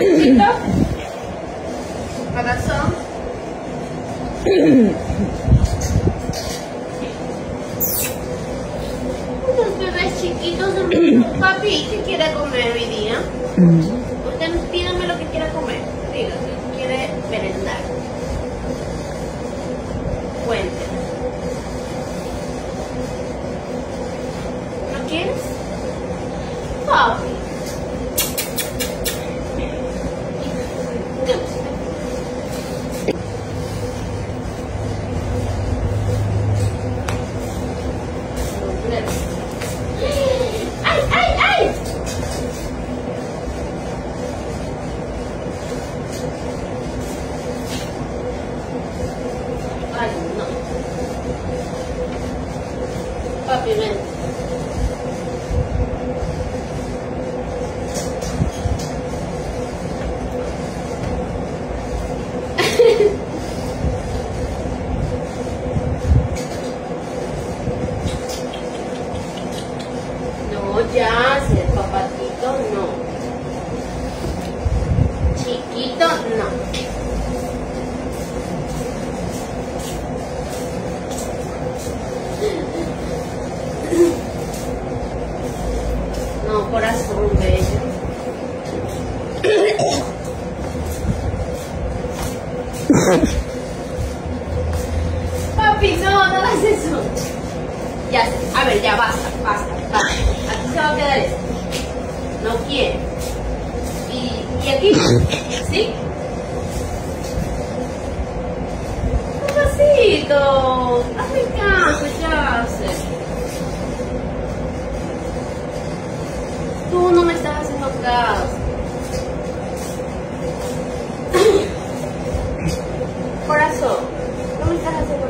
chiquito. Corazón. Unos bebés chiquitos. Papi, ¿qué quiere comer hoy día? Usted pídame lo que quiera comer. Diga, ¿qué quiere merendar? Cuénteme. ¿No quieres? Papi. 哎哎哎！哎，你呢？把别。Corazón bello. Papi, no, no hagas eso. Ya, a ver, ya basta, basta, basta. Aquí se va a quedar esto. No quiere. Y, y aquí, ¿sí? Papacito, hazme No me estás haciendo caso. Corazón, no me estás haciendo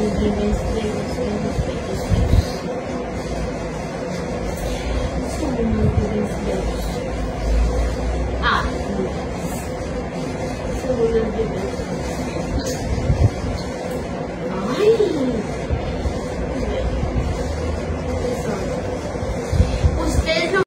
Thank you. Ah,